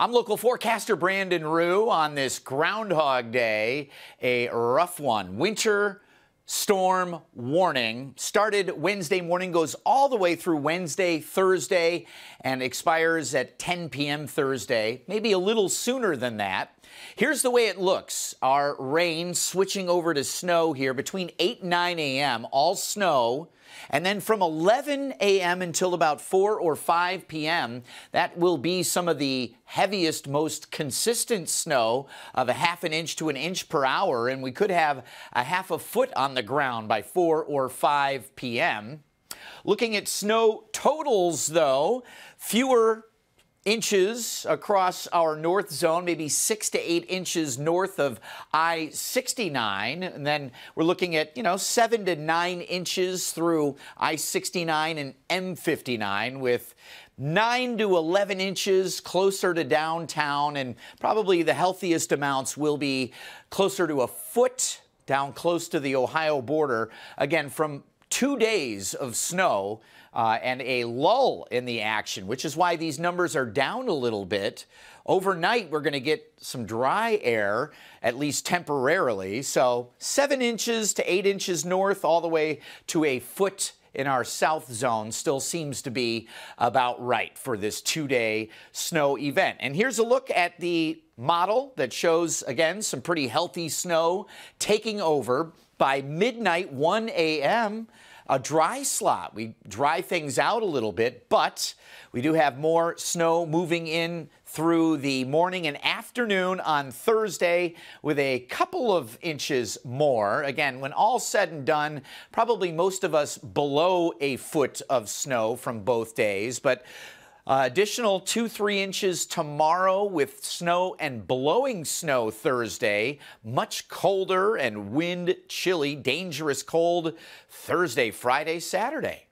I'm local forecaster Brandon Roux on this Groundhog Day, a rough one. Winter storm warning started Wednesday morning, goes all the way through Wednesday, Thursday, and expires at 10 p.m. Thursday, maybe a little sooner than that. Here's the way it looks. Our rain switching over to snow here between 8 and 9 a.m., all snow. And then from 11 a.m. until about 4 or 5 p.m., that will be some of the heaviest, most consistent snow of a half an inch to an inch per hour. And we could have a half a foot on the ground by 4 or 5 p.m. Looking at snow totals, though, fewer inches across our north zone, maybe six to eight inches north of I 69. And then we're looking at, you know, seven to nine inches through I 69 and M 59 with 9 to 11 inches closer to downtown, and probably the healthiest amounts will be closer to a foot down close to the Ohio border. Again, from two days of snow uh, and a lull in the action, which is why these numbers are down a little bit. Overnight, we're going to get some dry air, at least temporarily. So, seven inches to eight inches north, all the way to a foot in our south zone still seems to be about right for this two day snow event. And here's a look at the model that shows, again, some pretty healthy snow taking over by midnight, 1 a.m a dry slot. We dry things out a little bit, but we do have more snow moving in through the morning and afternoon on Thursday with a couple of inches more. Again, when all said and done, probably most of us below a foot of snow from both days, but uh, additional two, three inches tomorrow with snow and blowing snow Thursday. Much colder and wind chilly, dangerous cold Thursday, Friday, Saturday.